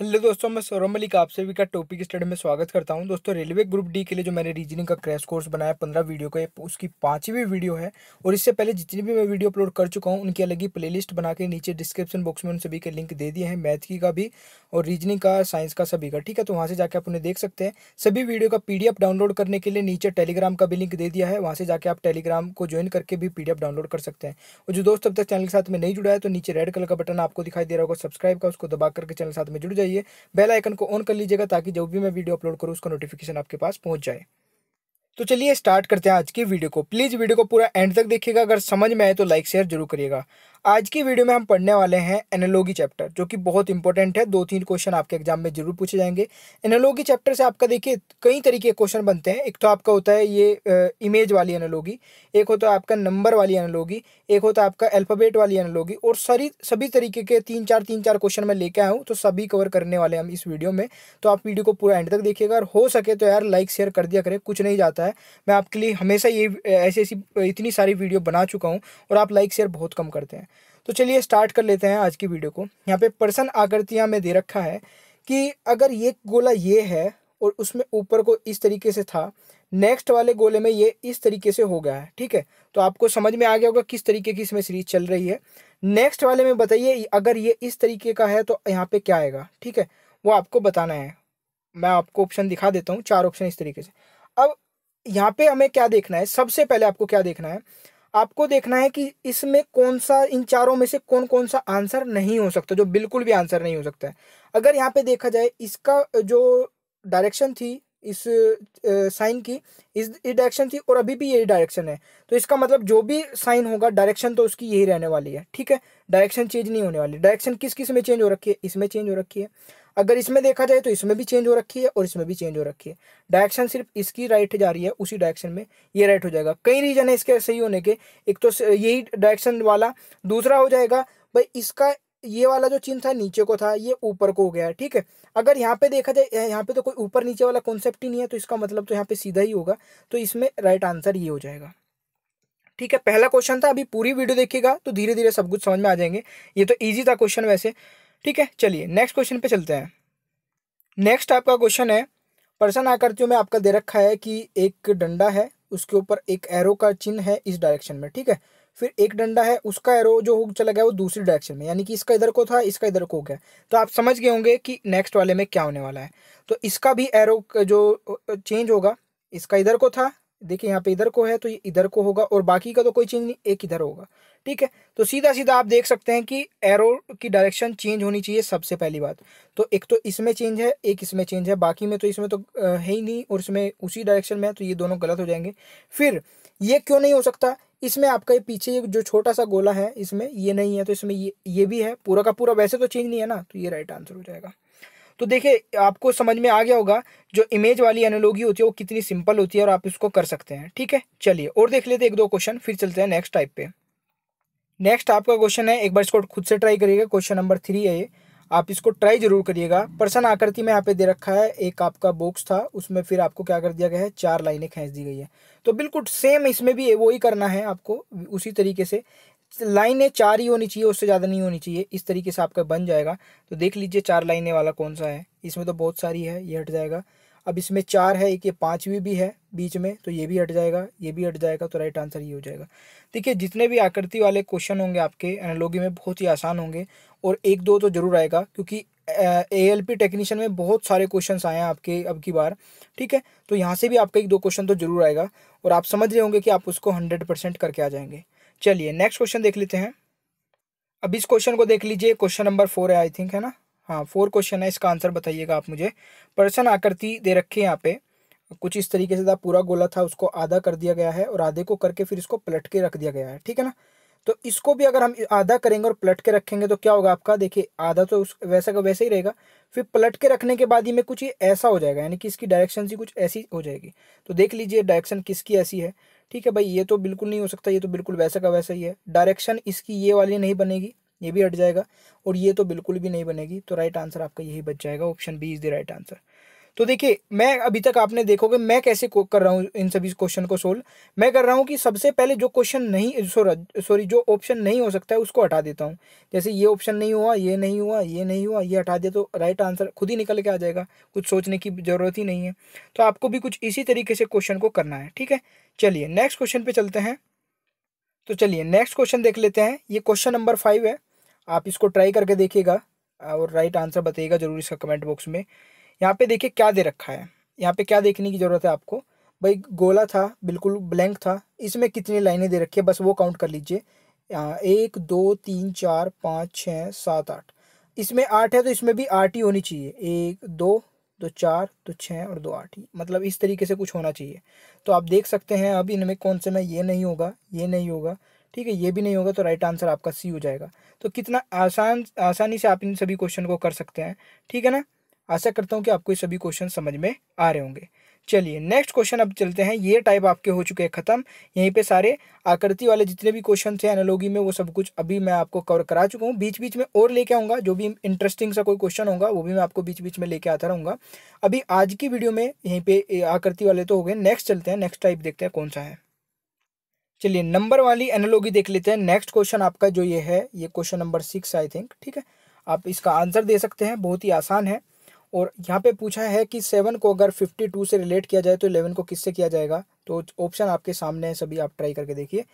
Hello दोस्तों, मैं सौरभ मलिक आपसे भी का टॉपिक स्टडी में स्वागत करता हूँ। दोस्तों, रेलवे ग्रुप डी के लिए जो मैंने रीजनिंग का क्रैश कोर्स बनाया, पंद्रह वीडियो का उसकी पांचवी वीडियो है। और इससे पहले जितनी भी मैं वीडियो अपलोड कर चुका हूँ, उनकी अलग ही प्लेलिस्ट बना के नीचे डिस्क्रिप्शन बॉक्स में उन सभी के लिंक दे दिए हैं, मैथ की का भी और रीजनिंग का, साइंस का सभी का, ठीक है? तो वहाँ से जाकर आप उन्हें देख सकते हैं। सभी वीडियो का पीडीएफ डाउनलोड करने के लिए नीचे टेलीग्राम का भी लिंक दे दिया है, वहाँ से जाकर आप टेलीग्राम को ज्वाइन करके भी पीडीएफ डाउनलोड कर सकते हैं। और जो दोस्त अब तक चैनल के साथ में नहीं जुड़ा है तो नीचे रेड कलर का बटन आपको दिखाई दे रहा होगा, सब्सक्राइब का, उसको दबा करके चैनल साथ में जुड़ जाइए बेल आइकन को ऑन कर लीजिएगा ताकि जब भी मैं वीडियो अपलोड करूँ, उसका नोटिफिकेशन आपके पास पहुँच जाए। तो चलिए स्टार्ट करते हैं आज की वीडियो को। प्लीज़ वीडियो को पूरा एंड तक देखिएगा। अगर समझ में आए तो लाइक शेयर ज़रूर करिएगा। आज की वीडियो में हम पढ़ने वाले हैं एनालॉगी चैप्टर, जो कि बहुत इंपॉर्टेंट है। दो तीन क्वेश्चन आपके एग्ज़ाम में ज़रूर पूछे जाएँगे। एनालॉगी चैप्टर से आपका देखिए, कई तरीके के क्वेश्चन बनते हैं। एक तो आपका होता है ये इमेज वाली एनालॉगी, एक होता है आपका नंबर वाली एनालॉगी, एक होता है आपका अल्फ़ाबेट वाली एनालॉगी। और सारी, सभी तरीके के तीन चार तीन चार क्वेश्चन मैं लेके आया हूँ तो सभी कवर करने वाले हम इस वीडियो में। तो आप वीडियो को पूरा एंड तक देखिएगा। और हो सके तो यार लाइक शेयर कर दिया करें, कुछ नहीं जाता है। मैं आपके लिए हमेशा ये ऐसी ऐसी इतनी सारी वीडियो बना चुका हूँ और आप लाइक शेयर बहुत कम करते हैं। तो चलिए स्टार्ट कर लेते हैं आज की वीडियो को। यहाँ पे पर्सन आकृतियाँ में दे रखा है कि अगर ये गोला ये है और उसमें ऊपर को इस तरीके से था नेक्स्ट वाले गोले में ये इस तरीके से हो गया है, ठीक है? तो आपको समझ में आ गया होगा किस तरीके की इसमें सीरीज़ चल रही है। नेक्स्ट वाले में बताइए, अगर ये इस तरीके का है तो यहाँ पे क्या आएगा, ठीक है? वो आपको बताना है। मैं आपको ऑप्शन दिखा देता हूँ, चार ऑप्शन इस तरीके से। अब यहाँ पे हमें क्या देखना है? सबसे पहले आपको क्या देखना है? आपको देखना है कि इसमें कौन सा इन चारों में से कौन कौन सा आंसर नहीं हो सकता, जो बिल्कुल भी आंसर नहीं हो सकता है। अगर यहाँ पे देखा जाए, इसका, जो डायरेक्शन थी, इस साइन की, इस डायरेक्शन थी और अभी भी यही डायरेक्शन है। तो इसका मतलब जो भी साइन होगा, डायरेक्शन तो उसकी यही रहने वाली है, ठीक है? डायरेक्शन चेंज नहीं होने वाली। डायरेक्शन किस किसमें चेंज हो रखी है? इसमें चेंज हो रखी है। अगर इसमें देखा जाए तो इसमें भी चेंज हो रखी है और इसमें भी चेंज हो रखी है। डायरेक्शन सिर्फ़ इसकी राइट जा रही है, उसी डायरेक्शन में ये राइट हो जाएगा। कई रीजन है इसके सही होने के। एक तो यही डायरेक्शन वाला। दूसरा हो जाएगा, भाई इसका ये वाला जो चिन्ह था नीचे को था, ये ऊपर को हो गया, ठीक है? अगर यहाँ पे देखा जाए, यहाँ पे तो कोई ऊपर नीचे वाला कॉन्सेप्ट ही नहीं है तो इसका मतलब तो यहाँ पे सीधा ही होगा। तो इसमें राइट आंसर ये हो जाएगा। ठीक है, पहला क्वेश्चन था, अभी पूरी वीडियो देखिएगा तो धीरे धीरे सब कुछ समझ में आ जाएँगे। ये तो ईजी था क्वेश्चन वैसे। ठीक है, चलिए नेक्स्ट क्वेश्चन पे चलते हैं। नेक्स्ट आपका क्वेश्चन है पर्सन आकृतियों में आपका दे रखा है कि एक डंडा है, उसके ऊपर एक एरो का चिन्ह है इस डायरेक्शन में, ठीक है? फिर एक डंडा है, उसका एरो जो चला गया वो दूसरी डायरेक्शन में, यानी कि इसका इधर को था, इसका इधर को गया। तो आप समझ गए होंगे कि नेक्स्ट वाले में क्या होने वाला है। तो इसका भी एरो जो चेंज होगा, इसका इधर को था देखिए, यहाँ पे इधर को है तो ये इधर को होगा और बाकी का तो कोई चेंज नहीं, एक इधर होगा, ठीक है? तो सीधा सीधा आप देख सकते हैं कि एरो की डायरेक्शन चेंज होनी चाहिए सबसे पहली बात। तो एक तो इसमें चेंज है, एक इसमें चेंज है, बाकी में तो इसमें तो है ही नहीं और इसमें उसी डायरेक्शन में है तो ये दोनों गलत हो जाएँगे। फिर ये क्यों नहीं हो सकता? इसमें आपका ये पीछे जो छोटा सा गोला है, इसमें ये नहीं है तो इसमें ये ये भी है, पूरा का पूरा वैसे तो चेंज नहीं है ना? तो ये राइट आंसर हो जाएगा। तो देखिए, आपको समझ में आ गया होगा जो इमेज वाली एनोलॉगी होती है, वो कितनी सिंपल होती है और आप इसको कर सकते हैं, ठीक है? चलिए, और देख लेते एक दो क्वेश्चन फिर चलते हैं नेक्स्ट टाइप पे। नेक्स्ट आपका क्वेश्चन है, एक बार इसको खुद से ट्राई करिएगा क्वेश्चन नंबर थ्री है ये। आप इसको ट्राई ज़रूर करिएगा। पर्सन आकृति में यहाँ पे दे रखा है, एक आपका बॉक्स था, उसमें फिर आपको क्या कर दिया गया है, चार लाइनें खींच दी गई है। तो बिल्कुल सेम इसमें भी वो ही करना है आपको, उसी तरीके से। लाइनें चार ही होनी चाहिए, उससे ज़्यादा नहीं होनी चाहिए। इस तरीके से आपका बन जाएगा। तो देख लीजिए चार लाइनें वाला कौन सा है। इसमें तो बहुत सारी है, ये हट जाएगा। अब इसमें चार है, एक ये पाँचवीं भी है बीच में तो ये भी हट जाएगा, ये भी हट जाएगा तो राइट आंसर ये हो जाएगा। देखिए, जितने भी आकृति वाले क्वेश्चन होंगे आपके एनालॉगी में बहुत ही आसान होंगे, और एक दो तो ज़रूर आएगा, क्योंकि ए एल पी टेक्नीशियन में बहुत सारे क्वेश्चन आए हैं आपके अब की बार, ठीक है? तो यहाँ से भी आपका एक दो क्वेश्चन तो ज़रूर आएगा, और आप समझ रहे होंगे कि आप उसको हंड्रेड परसेंट करके आ जाएँगे। चलिए नेक्स्ट क्वेश्चन देख लेते हैं। अब इस क्वेश्चन को देख लीजिए क्वेश्चन नंबर फोर है आई थिंक है ना? हाँ फोर क्वेश्चन है, इसका आंसर बताइएगा आप मुझे। पर्सन आकृति दे रखे यहाँ पे। कुछ इस तरीके से था, पूरा गोला था, उसको आधा कर दिया गया है और आधे को करके फिर इसको पलट के रख दिया गया है, ठीक है ना? तो इसको भी अगर हम आधा करेंगे और पलट के रखेंगे तो क्या होगा आपका? देखिए, आधा तो उस, वैसा का वैसे ही रहेगा। फिर पलट के रखने के बाद ही में कुछ ऐसा हो जाएगा, यानी कि इसकी डायरेक्शन सी कुछ ऐसी हो जाएगी। तो देख लीजिए डायरेक्शन किसकी ऐसी है? ठीक है भाई, ये तो बिल्कुल नहीं हो सकता, ये तो बिल्कुल वैसा का वैसा ही है। डायरेक्शन इसकी ये वाली नहीं बनेगी, ये भी हट जाएगा, और ये तो बिल्कुल भी नहीं बनेगी तो राइट आंसर आपका यही बच जाएगा option B is the right answer तो देखिए, मैं अभी तक आपने देखोगे मैं कैसे कर रहा हूँ इन सभी क्वेश्चन को सोल्व मैं कर रहा हूँ कि सबसे पहले जो क्वेश्चन नहीं सॉरी जो ऑप्शन नहीं हो सकता है, उसको हटा देता हूँ। जैसे ये ऑप्शन नहीं हुआ, ये नहीं हुआ, ये नहीं हुआ, ये हटा दिया तो राइट आंसर खुद ही निकल के आ जाएगा। कुछ सोचने की ज़रूरत ही नहीं है। तो आपको भी कुछ इसी तरीके से क्वेश्चन को करना है, ठीक है? चलिए नेक्स्ट क्वेश्चन पर चलते हैं। तो चलिए नेक्स्ट क्वेश्चन देख लेते हैं। ये क्वेश्चन नंबर फाइव है। आप इसको ट्राई करके देखिएगा और राइट आंसर बताइएगा ज़रूर इसका कमेंट बॉक्स में। यहाँ पे देखिए क्या दे रखा है। यहाँ पे क्या देखने की ज़रूरत है आपको? भाई, गोला था, बिल्कुल ब्लैंक था। इसमें कितनी लाइनें दे रखी है? बस वो काउंट कर लीजिए। एक, दो, तीन, चार, पाँच, छः, सात, आठ। इसमें आठ है तो इसमें भी आठ ही होनी चाहिए। एक, दो दो, चार, दो, छः और दो, आठ ही। मतलब इस तरीके से कुछ होना चाहिए। तो आप देख सकते हैं अब इनमें कौन से में ये नहीं होगा, ये नहीं होगा। ठीक है, ये भी नहीं होगा तो राइट आंसर आपका सी हो जाएगा। तो कितना आसान, आसानी से आप इन सभी क्वेश्चन को कर सकते हैं। ठीक है ना? आशा करता हूँ कि आपको सभी क्वेश्चन समझ में आ रहे होंगे। चलिए नेक्स्ट क्वेश्चन अब चलते हैं। ये टाइप आपके हो चुके हैं खत्म। यहीं पे सारे आकृति वाले जितने भी क्वेश्चन थे एनालॉगी में, वो सब कुछ अभी मैं आपको कवर करा चुका हूँ। बीच बीच में और लेके आऊँगा, जो भी इंटरेस्टिंग सा कोई क्वेश्चन होगा, वो भी मैं आपको बीच बीच में लेके आता रहूँगा। अभी आज की वीडियो में यहीं पे आकृति वाले तो हो गए। नेक्स्ट चलते हैं नेक्स्ट टाइप देखते हैं कौन सा है। चलिए नंबर वाली एनालॉगी देख लेते हैं। नेक्स्ट क्वेश्चन आपका जो ये है, ये question number six I think ठीक है? आप इसका आंसर दे सकते हैं। बहुत ही आसान है। और यहाँ पे पूछा है कि सेवन को अगर फिफ्टी टू से रिलेट किया जाए तो इलेवन को किससे किया जाएगा? तो ऑप्शन आपके सामने है, सभी आप ट्राई करके देखिए।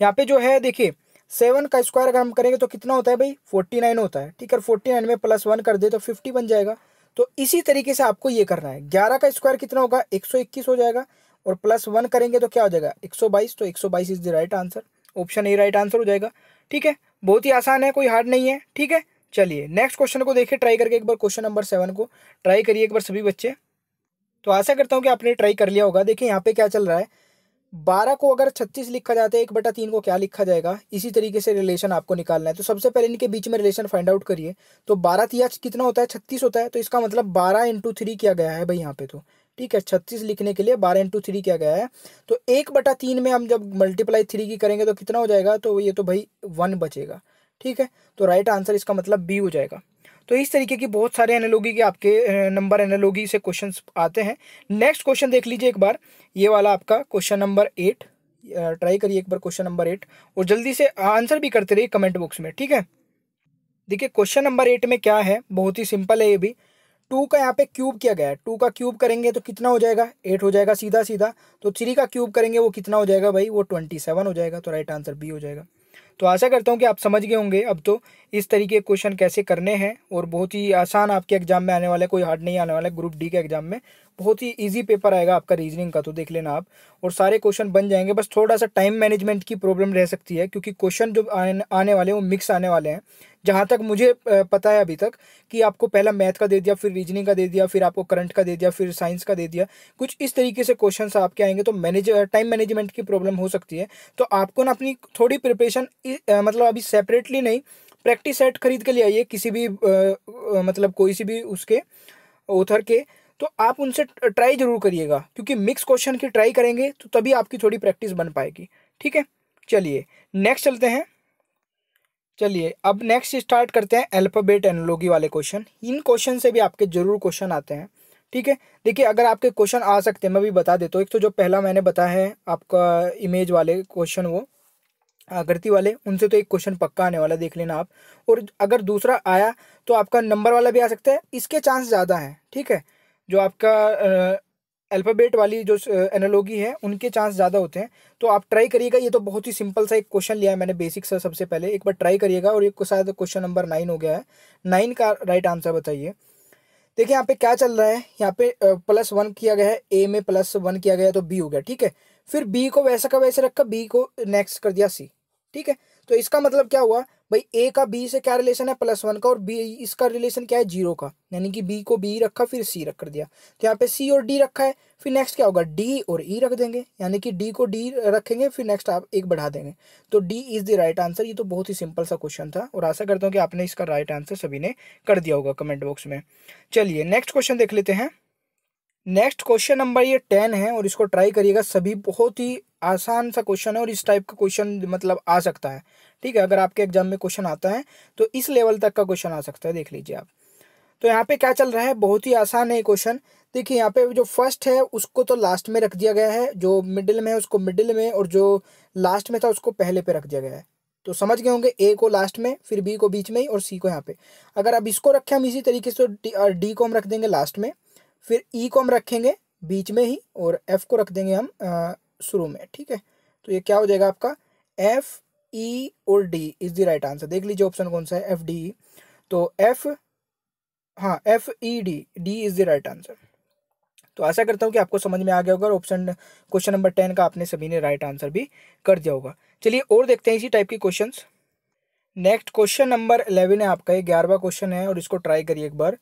यहाँ पे जो है, देखिए, सेवन का स्क्वायर अगर हम करेंगे तो कितना होता है भाई? फोर्टी नाइन होता है, ठीक है? फोर्टी नाइन में प्लस वन कर दे तो फिफ्टी बन जाएगा। तो इसी तरीके से आपको ये करना है। ग्यारह का स्क्वायर कितना होगा? एक सौ इक्कीस हो जाएगा। और प्लस वन करेंगे तो क्या हो जाएगा? एक सौ बाईस तो एक सौ बाईस is the right answer option A right answer हो जाएगा। ठीक है? बहुत ही आसान है, कोई हार्ड नहीं है, ठीक है? चलिए नेक्स्ट क्वेश्चन को देखिए ट्राई करके एक बार क्वेश्चन नंबर सेवन को ट्राई करिए एक बार सभी बच्चे। तो आशा करता हूँ कि आपने ट्राई कर लिया होगा। देखिए, यहाँ पे क्या चल रहा है? बारह को अगर छत्तीस लिखा जाता है, एक बटा तीन को क्या लिखा जाएगा? इसी तरीके से रिलेशन आपको निकालना है। तो सबसे पहले इनके बीच में रिलेशन फाइंड आउट करिए। तो बारह तिया कितना होता है? छत्तीस होता है। तो इसका मतलब बारह इंटू थ्री किया गया है भाई यहाँ पे तो। ठीक है, छत्तीस लिखने के लिए बारह इंटू थ्री किया गया है। तो एक बटा तीन में हम जब मल्टीप्लाई थ्री की करेंगे तो कितना हो जाएगा? तो ये तो भाई वन बचेगा। ठीक है? तो राइट आंसर इसका मतलब बी हो जाएगा। तो इस तरीके की बहुत सारे एनालॉगी के आपके नंबर एनालॉगी से क्वेश्चन आते हैं। नेक्स्ट क्वेश्चन देख लीजिए एक बार। ये वाला आपका क्वेश्चन नंबर एट ट्राई करिए एक बार क्वेश्चन नंबर एट और जल्दी से आंसर भी करते रहिए कमेंट बॉक्स में, ठीक है? देखिए क्वेश्चन नंबर एट में क्या है? बहुत ही सिंपल है ये भी। टू का यहाँ पे क्यूब किया गया है। टू का क्यूब करेंगे तो कितना हो जाएगा? एट हो जाएगा सीधा सीधा तो थ्री का क्यूब करेंगे वो कितना हो जाएगा भाई? वो ट्वेंटी सेवन हो जाएगा। तो राइट आंसर बी हो जाएगा। तो आशा करता हूँ कि आप समझ गए होंगे। अब तो इस तरीके क्वेश्चन कैसे करने हैं और बहुत ही आसान आपके एग्ज़ाम में आने वाले कोई हार्ड नहीं आने वाला ग्रुप डी के एग्ज़ाम में। बहुत ही इजी पेपर आएगा आपका रीजनिंग का तो देख लेना आप। और सारे क्वेश्चन बन जाएँगे, बस थोड़ा सा टाइम मैनेजमेंट की प्रॉब्लम रह सकती है, क्योंकि क्वेश्चन जो आने वाले हैं, वो मिक्स आने वाले हैं। जहाँ तक मुझे पता है अभी तक कि आपको पहला मैथ का दे दिया, फिर रीजनिंग का दे दिया, फिर आपको करंट का दे दिया, फिर साइंस का दे दिया, कुछ इस तरीके से क्वेश्चन आपके आएँगे तो मैनेज टाइम मैनेजमेंट की प्रॉब्लम हो सकती है। तो आपको ना अपनी थोड़ी प्रिपरेशन मतलब अभी सेपरेटली नहीं प्रैक्टिस सेट खरीद के लिए आइए, किसी भी मतलब कोई सी भी उसके ऑथर के। तो आप उनसे ट्राई ज़रूर करिएगा, क्योंकि मिक्स क्वेश्चन की ट्राई करेंगे तो तभी आपकी थोड़ी प्रैक्टिस बन पाएगी। ठीक है? चलिए नेक्स्ट चलते हैं। चलिए, अब नेक्स्ट स्टार्ट करते हैं अल्फ़ाबेट एनोलॉगी वाले क्वेश्चन इन क्वेश्चन से भी आपके ज़रूर क्वेश्चन आते हैं। ठीक है? देखिए, अगर आपके क्वेश्चन आ सकते हैं, मैं भी बता देता हूँ। एक तो जो पहला मैंने बताया है, आपका इमेज वाले क्वेश्चन वो, आकृति वाले, उनसे तो एक क्वेश्चन पक्का आने वाला देख लेना आप। और अगर दूसरा आया तो आपका नंबर वाला भी आ सकता है। इसके चांस ज़्यादा हैं। ठीक है? जो आपका अल्फ़ाबेट वाली जो एनालॉगी है, उनके चांस ज़्यादा होते हैं। तो आप ट्राई करिएगा, ये तो बहुत ही सिंपल सा एक क्वेश्चन लिया है मैंने बेसिक सा सबसे पहले। एक बार ट्राई करिएगा और एक शायद क्वेश्चन नंबर नाइन हो गया है। नाइन का राइट आंसर बताइए। देखिए, यहाँ पे क्या चल रहा है? यहाँ पे प्लस वन किया गया है। ए में प्लस वन किया गया तो बी हो गया, ठीक है? फिर बी को वैसा का वैसे रखा बी को नेक्स्ट कर दिया सी ठीक है? तो इसका मतलब क्या हुआ? भाई ए का बी से क्या रिलेशन है? प्लस वन का, और बी इसका रिलेशन क्या है? ज़ीरो का। यानी कि बी को बी रखा, फिर सी रख कर दिया। तो यहाँ पे सी और डी रखा है, फिर नेक्स्ट क्या होगा? डी और ई e रख देंगे। यानी कि डी को डी रखेंगे, फिर नेक्स्ट आप एक बढ़ा देंगे। तो D is the right answer ये तो बहुत ही सिंपल सा क्वेश्चन था, और आशा करता हूँ कि आपने इसका राइट right आंसर सभी ने कर दिया होगा कमेंट बॉक्स में। चलिए नेक्स्ट क्वेश्चन देख लेते हैं। नेक्स्ट क्वेश्चन नंबर ये टेन है, और इसको ट्राई करिएगा सभी बहुत ही आसान सा क्वेश्चन है और इस टाइप का क्वेश्चन मतलब आ सकता है। ठीक है, अगर आपके एग्ज़ाम में क्वेश्चन आता है तो इस लेवल तक का क्वेश्चन आ सकता है, देख लीजिए आप। तो यहाँ पे क्या चल रहा है? बहुत ही आसान है क्वेश्चन देखिए, यहाँ पे जो फ़र्स्ट है, उसको तो लास्ट में रख दिया गया है। जो मिडिल में है, उसको मिडिल में, और जो लास्ट में था, उसको पहले पे रख दिया गया है। तो समझ गए होंगे ए को लास्ट में, फिर बी को बीच में ही और सी को यहाँ पे। अगर अब इसको रखें, हम इसी तरीके से डी को हम रख देंगे लास्ट में। फिर ई e को हम रखेंगे, बीच में ही, और एफ़ को रख देंगे हम शुरू में, ठीक है? तो ये क्या हो जाएगा आपका? एफ़ ई e और D is the right answer देख लीजिए ऑप्शन कौन सा है एफ़ डी तो एफ़ हाँ F E D D is the right answer तो आशा करता हूँ कि आपको समझ में आ गया होगा और ऑप्शन क्वेश्चन नंबर टेन का आपने सभी ने राइट आंसर भी कर दिया होगा। चलिए और देखते हैं इसी टाइप के question next question number eleven है आपका, ये ग्यारहवा क्वेश्चन है और इसको ट्राई करिए एक बार।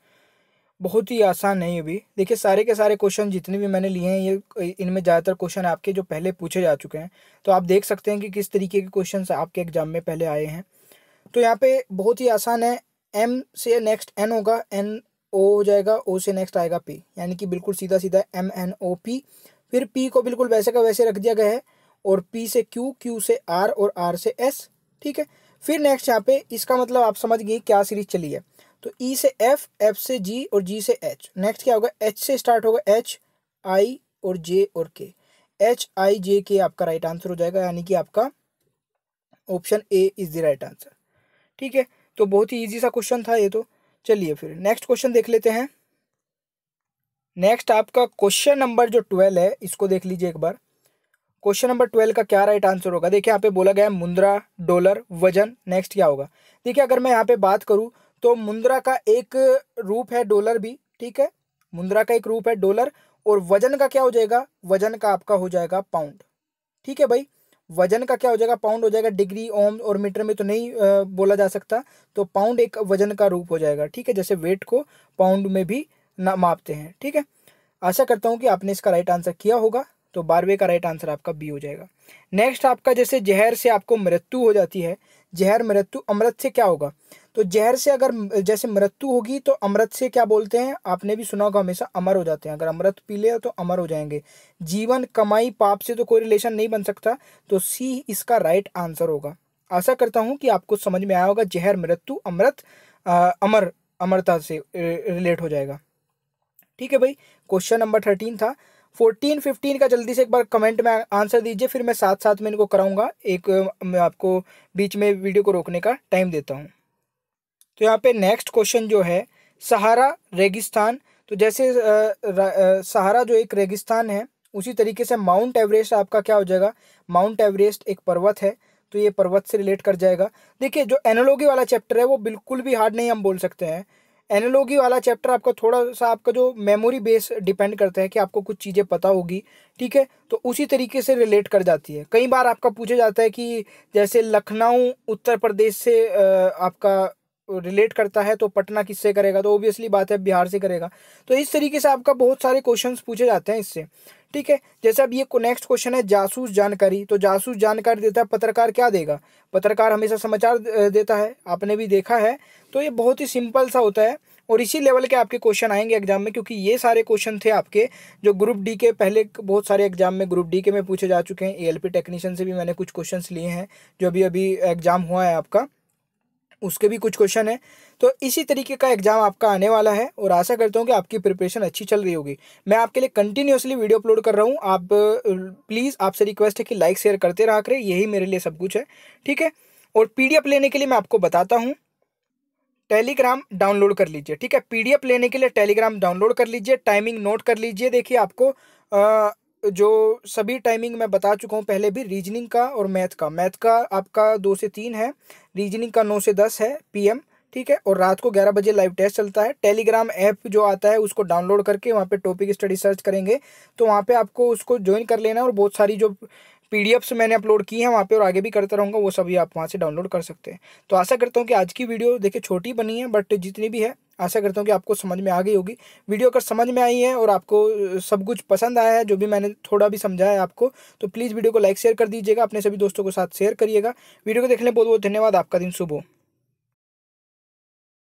बहुत ही आसान है ये भी। देखिए, सारे के सारे क्वेश्चन जितने भी मैंने लिए हैं, ये, इनमें ज़्यादातर क्वेश्चन आपके जो पहले पूछे जा चुके हैं। तो आप देख सकते हैं कि किस तरीके के क्वेश्चन आपके एग्ज़ाम में पहले आए हैं। तो यहाँ पे बहुत ही आसान है। एम से नेक्स्ट एन होगा एन ओ हो जाएगा ओ से नेक्स्ट आएगा पी यानी कि बिल्कुल सीधा सीधा एम एन ओ पी फिर पी को बिल्कुल वैसे का वैसे रख दिया गया है और पी से क्यू क्यू से आर और आर से एस ठीक है? फिर नेक्स्ट यहाँ पे इसका मतलब आप समझ गए क्या सीरीज़ चली है। तो e से एफ़ एफ़ से जी और जी से एच नेक्स्ट क्या होगा? एच से स्टार्ट होगा एच आई और जे और के एच आई जे के आपका राइट आंसर हो जाएगा, यानी कि आपका option A is the right answer ठीक है? तो बहुत ही इजी सा क्वेश्चन था ये तो। चलिए फिर नेक्स्ट क्वेश्चन देख लेते हैं। नेक्स्ट आपका क्वेश्चन नंबर जो ट्वेल्व है, इसको देख लीजिए एक बार। क्वेश्चन नंबर ट्वेल्व का क्या राइट आंसर होगा? देखिए, यहाँ पे बोला गया है मुद्रा डॉलर वज़न। नेक्स्ट क्या होगा? देखिए, अगर मैं यहाँ पे बात करूँ तो मुद्रा का एक रूप है डॉलर भी, ठीक है? मुद्रा का एक रूप है डॉलर और वज़न का क्या हो जाएगा? वज़न का आपका हो जाएगा पाउंड, ठीक है भाई? वज़न का क्या हो जाएगा? पाउंड हो जाएगा डिग्री, ओम और मीटर में तो नहीं बोला जा सकता तो पाउंड एक वज़न का रूप हो जाएगा, ठीक है? जैसे वेट को पाउंड में भी ना मापते हैं, ठीक है? आशा करता हूँ कि आपने इसका राइट आंसर किया होगा तो बारहवें का राइट आंसर आपका बी हो जाएगा। नेक्स्ट आपका जैसे जहर से आपको मृत्यु हो जाती है जहर मृत्यु अमृत से क्या होगा? तो जहर से अगर जैसे मृत्यु होगी तो अमृत से क्या बोलते हैं? आपने भी सुना होगा, हमेशा अमर हो जाते हैं। अगर अमृत पी ले तो अमर हो जाएँगे। जीवन, कमाई, पाप से तो कोई रिलेशन नहीं बन सकता। तो सी इसका राइट आंसर होगा। आशा करता हूँ कि आपको समझ में आया होगा, जहर, मृत्यु, अमृत अमर, अमरता से रिलेट हो जाएगा। ठीक है भाई? क्वेश्चन नंबर थर्टीन था। फोर्टीन फिफ्टीन का जल्दी से एक बार कमेंट में आंसर दीजिए, फिर मैं साथ साथ में इनको कराऊँगा। एक मैं आपको बीच में वीडियो को रोकने का टाइम देता हूँ। तो यहाँ पे नेक्स्ट क्वेश्चन जो है सहारा रेगिस्तान तो जैसे सहारा जो एक रेगिस्तान है, उसी तरीके से माउंट एवरेस्ट आपका क्या हो जाएगा? माउंट एवरेस्ट एक पर्वत है तो ये पर्वत से रिलेट कर जाएगा। देखिए, जो एनोलॉगी वाला चैप्टर है, वो बिल्कुल भी हार्ड नहीं हम बोल सकते हैं। एनोलॉगी वाला चैप्टर आपका थोड़ा सा आपका जो मेमोरी बेस डिपेंड करता है कि आपको कुछ चीज़ें पता होगी, ठीक है? तो उसी तरीके से रिलेट कर जाती है। कई बार आपका पूछा जाता है कि जैसे लखनऊ, उत्तर प्रदेश से आपका रिलेट करता है तो पटना किससे करेगा? तो ओबियसली बात है बिहार से करेगा। तो इस तरीके से आपका बहुत सारे क्वेश्चंस पूछे जाते हैं इससे। ठीक है? जैसे अब ये नेक्स्ट क्वेश्चन है, जासूस जानकारी। तो जासूस जानकारी देता है, पत्रकार क्या देगा? पत्रकार हमेशा समाचार देता है, आपने भी देखा है। तो ये बहुत ही सिंपल सा होता है, और इसी लेवल के आपके क्वेश्चन आएँगे एग्ज़ाम में, क्योंकि ये सारे क्वेश्चन थे आपके, जो ग्रुप डी के पहले बहुत सारे एग्ज़ाम में ग्रुप डी के में पूछे जा चुके हैं। एएलपी टेक्नीशियन से भी मैंने कुछ क्वेश्चन लिए हैं, जो अभी अभी एग्ज़ाम हुआ है आपका। उसके भी कुछ क्वेश्चन है। तो इसी तरीके का एग्ज़ाम आपका आने वाला है और आशा करता हूँ कि आपकी प्रिपरेशन अच्छी चल रही होगी। मैं आपके लिए कंटिन्यूसली वीडियो अपलोड कर रहा हूँ। आप प्लीज़ आपसे रिक्वेस्ट है कि लाइक शेयर करते रहा करें। यही मेरे लिए सब कुछ है। ठीक है? और पीडीएफ लेने के लिए मैं आपको बताता हूँ। टेलीग्राम डाउनलोड कर लीजिए। ठीक है? पीडीएफ लेने के लिए टेलीग्राम डाउनलोड कर लीजिए। टाइमिंग नोट कर लीजिए। देखिए, आपको जो सभी टाइमिंग मैं बता चुका हूँ, पहले भी रीजनिंग का और मैथ का। मैथ का आपका दो से तीन है। रीजनिंग का नौ से दस है पीएम ठीक है, और रात को ग्यारह बजे लाइव टेस्ट चलता है। टेलीग्राम ऐप जो आता है, उसको डाउनलोड करके वहाँ पे टॉपिक स्टडी सर्च करेंगे। तो वहाँ पे आपको उसको ज्वाइन कर लेना और बहुत सारी जो पीडीएफ्स मैंने अपलोड की हैं वहाँ पे, और आगे भी करता रहूँगा, वो सभी आप वहाँ से डाउनलोड कर सकते हैं। तो आशा करता हूँ कि आज की वीडियो देखिए छोटी बनी है बट जितनी भी है, आशा करता हूँ कि आपको समझ में आ गई होगी। वीडियो अगर समझ में आई है, और आपको सब कुछ पसंद आया है, जो भी मैंने थोड़ा भी समझाया है आपको तो प्लीज़ वीडियो को लाइक शेयर कर दीजिएगा। अपने सभी दोस्तों के साथ शेयर करिएगा। वीडियो को देखने बहुत बहुत धन्यवाद। आपका दिन शुभ हो।